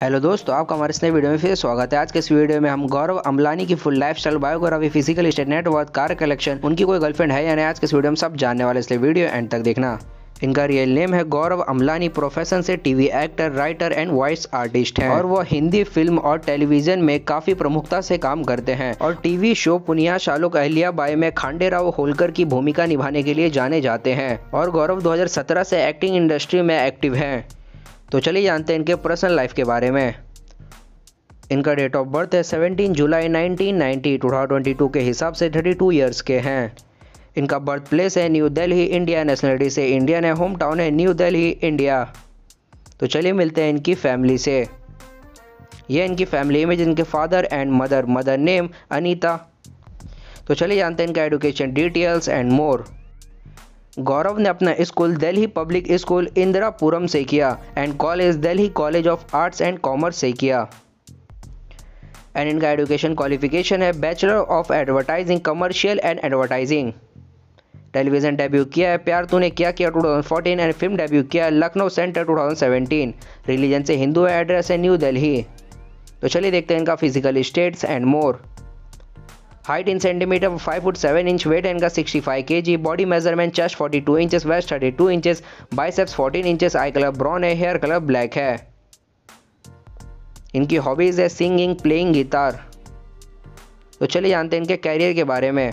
Hello दोस्तों, आपका हमारे इस नए वीडियो में फिर स्वागत है। आज के इस वीडियो में हम गौरव अमलानी की full lifestyle biography physical state network car collection उनकी कोई गर्लफ्रेंड है या नहीं, आज के इस वीडियो में सब जानने वाले इसलिए वीडियो एंड तक देखना। इनका रियल नेम है गौरव अमलानी प्रोफेशन से TV actor writer and voice artist हैं। और वो हिंदी फ़िल्म और टेलीविज़न में काफ़ी प्रमुखता से काम करते हैं। और टीवी शो पुनिया शालुक अहलियाबाई में खांडेराव होलकर की भूमिका निभाने के लिए जाने जाते हैं। और गौरव 2017 से एक्टिंग इंडस्ट्री में एक्टिव हैं। तो चलिए जानते हैं इनके पर्सनल लाइफ के बारे में। इनका डेट ऑफ़ बर्थ है 17 जुलाई 1990 2022 के हिसाब से 32 इयर्स के हैं। इनका बर्थ प्लेस है न्यू दिल्ली, इंडिया, नेशनलिटी से इंडियन है, होम टाउन है न्यू दिल्ली, इंडिया। तो चलिए मिलते हैं इनकी फैमिली से। ये इनकी फैमिली इमेज, इनके father and mother mother name Anita. तो चलिए जानते हैं इनका education details and more. Gaurav ने अपना school Delhi public school Indirapuram से किया and college Delhi college of arts and commerce से किया। एंड इनका एजुकेशन क्वालिफिकेशन है bachelor of advertising commercial and advertising television debut किया है, प्यार तूने क्या किया? 2014 एंड फ़िल्म डेब्यू किया है, लखनऊ सेंटर 2017 रिलीजन से हिंदू है एड्रेस है न्यू दिल्ली तो चलिए देखते हैं इनका physical stats and more height in centimeter five foot seven inch weight इनका sixty five K G body measurement chest forty two inches waist thirty two inches biceps fourteen inches eye colour brown है hair colour black है. इनकी hobbies है singing playing guitar तो चलिए जानते हैं इनके कैरियर के बारे में।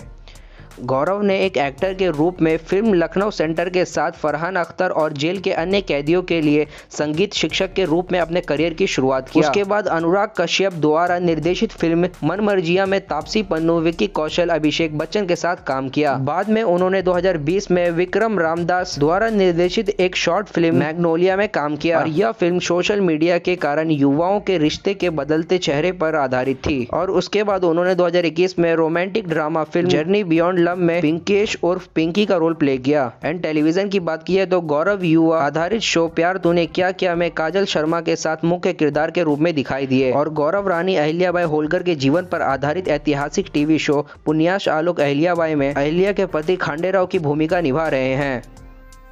गौरव ने एक एक्टर के रूप में फ़िल्म लखनऊ सेंटर के साथ फरहान अख्तर और जेल के अन्य कैदियों के लिए संगीत शिक्षक के रूप में अपने करियर की शुरुआत की उसके बाद अनुराग कश्यप द्वारा निर्देशित फ़िल्म मन मर्जिया में तापसी पन्नू, विक्की कौशल, अभिषेक बच्चन के साथ काम किया। बाद में उन्होंने 2020 में विक्रम रामदास द्वारा निर्देशित एक शॉर्ट फ़िल्म मैग्नोलिया में काम किया। और यह फ़िल्म सोशल मीडिया के कारण युवाओं के रिश्ते के बदलते चेहरे पर आधारित थी। और उसके बाद उन्होंने दो हज़ार इक्कीस में romantic drama film journey beyond love में पिंकेश और पिंकी का रोल प्ले किया। एंड टेलीविज़न की बात की है तो गौरव युवा आधारित शो प्यार तूने क्या किया में काजल शर्मा के साथ मुख्य किरदार के रूप में दिखाई दिए। और गौरव रानी अहिल्याबाई होलकर के जीवन पर आधारित ऐतिहासिक TV show Punyashlok Ahilyabai में अहिल्या के पति खांडेराव की भूमिका निभा रहे हैं।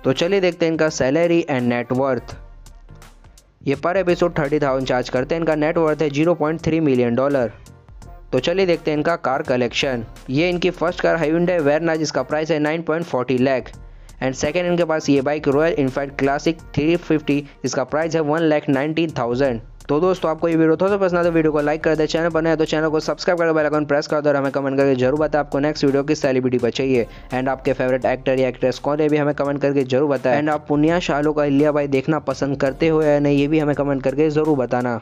तो चलिए देखते हैं इनका सैलरी एंड नेटवर्थ ये पर एपिसोड थर्टी थाउज़ेंड चार्ज करते हैं। इनका नेटवर्थ है zero point three million dollar. तो चलिए देखते हैं इनका कार कलेक्शन ये इनकी फ़र्स्ट कार हाइंडे वेरना जिसका प्राइस है 9.40 लाख एंड सेकेंड इनके पास ये बाइक रॉयल इनफैक्ट क्लासिक 350 जिसका प्राइस है वन लाख नाइनटीन थाउज़ेंड तो दोस्तों, आपको ये वीडियो थोड़ा सा पसंद है तो वीडियो को लाइक कर दे चैनल पर तो चैनल को सब्सक्राइब कर बेल आइकन प्रेस कर दो और हमें कमेंट करके ज़रूर बताएँ आपको नेक्स्ट वीडियो किस सेलिब्रिटी पर चाहिए। एंड आपके फेवरेट एक्टर या एक्ट्रेस कौन है भी हमें कमेंट करके ज़रूर बताएँ। एंड आप पुनिया शाहरुख का इलिया भाई देखना पसंद करते हो या नहीं, ये भी हमें कमेंट करके ज़रूर बताना।